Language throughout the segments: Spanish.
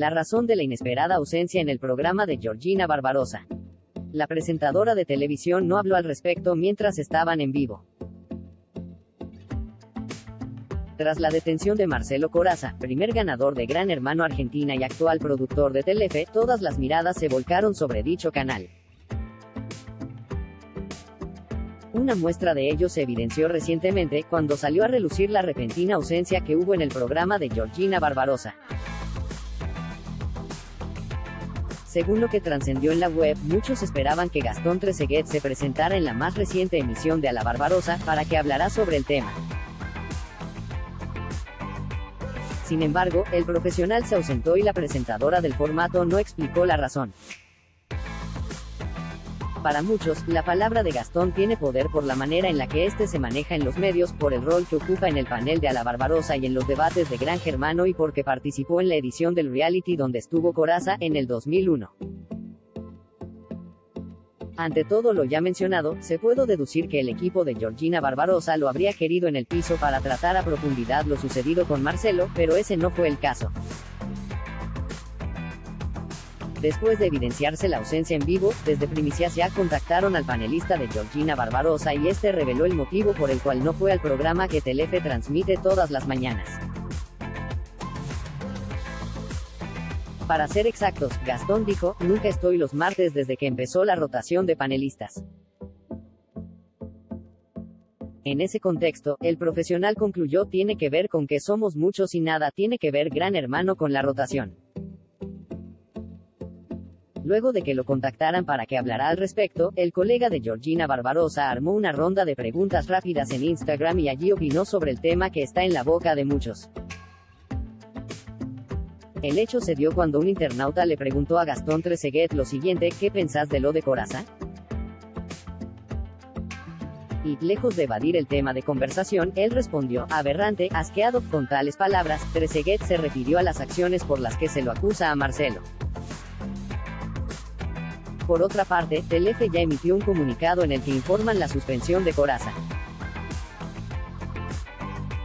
La razón de la inesperada ausencia en el programa de Georgina Barbarosa. La presentadora de televisión no habló al respecto mientras estaban en vivo. Tras la detención de Marcelo Coraza, primer ganador de Gran Hermano Argentina y actual productor de Telefe, todas las miradas se volcaron sobre dicho canal. Una muestra de ello se evidenció recientemente, cuando salió a relucir la repentina ausencia que hubo en el programa de Georgina Barbarosa. Según lo que trascendió en la web, muchos esperaban que Gastón Treseguet se presentara en la más reciente emisión de A la Barbarosa, para que hablara sobre el tema. Sin embargo, el profesional se ausentó y la presentadora del formato no explicó la razón. Para muchos, la palabra de Gastón tiene poder por la manera en la que éste se maneja en los medios, por el rol que ocupa en el panel de A la Barbarosa y en los debates de Gran Germano y porque participó en la edición del reality donde estuvo Coraza, en el 2001. Ante todo lo ya mencionado, se puede deducir que el equipo de Georgina Barbarosa lo habría querido en el piso para tratar a profundidad lo sucedido con Marcelo, pero ese no fue el caso. Después de evidenciarse la ausencia en vivo, desde Primicias ya contactaron al panelista de Georgina Barbarosa y este reveló el motivo por el cual no fue al programa que Telefe transmite todas las mañanas. Para ser exactos, Gastón dijo, nunca estoy los martes desde que empezó la rotación de panelistas. En ese contexto, el profesional concluyó tiene que ver con que somos muchos y nada tiene que ver gran hermano con la rotación. Luego de que lo contactaran para que hablara al respecto, el colega de Georgina Barbarosa armó una ronda de preguntas rápidas en Instagram y allí opinó sobre el tema que está en la boca de muchos. El hecho se dio cuando un internauta le preguntó a Gastón Treseguet lo siguiente, ¿qué pensás de lo de Coraza? Y, lejos de evadir el tema de conversación, él respondió, aberrante, asqueado, con tales palabras, Treseguet se refirió a las acciones por las que se lo acusa a Marcelo. Por otra parte, Telefe ya emitió un comunicado en el que informan la suspensión de Coraza.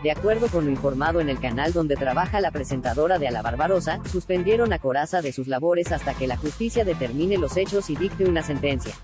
De acuerdo con lo informado en el canal donde trabaja la presentadora de A la Barbarosa, suspendieron a Coraza de sus labores hasta que la justicia determine los hechos y dicte una sentencia.